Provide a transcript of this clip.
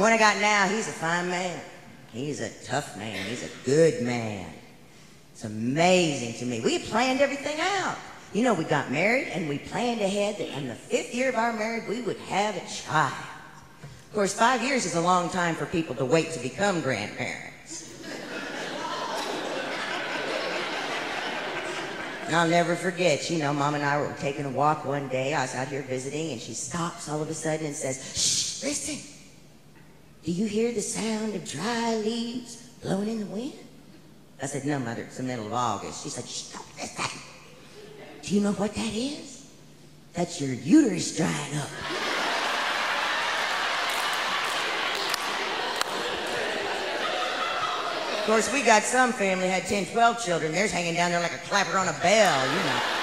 One I got now, he's a fine man. He's a tough man. He's a good man. It's amazing to me. We planned everything out. You know, we got married and we planned ahead that in the fifth year of our marriage, we would have a child. Of course, five years is a long time for people to wait to become grandparents. And I'll never forget, you know, Mom and I were taking a walk one day. I was out here visiting, and she stops all of a sudden and says, Shh, listen. Do you hear the sound of dry leaves blowing in the wind? I said, No, Mother, it's the middle of August. She said, Shh, don't listen. Do you know what that is? That's your uterus drying up. Of course, we got some family had 10, 12 children. Theirs hanging down there like a clapper on a bell, you know.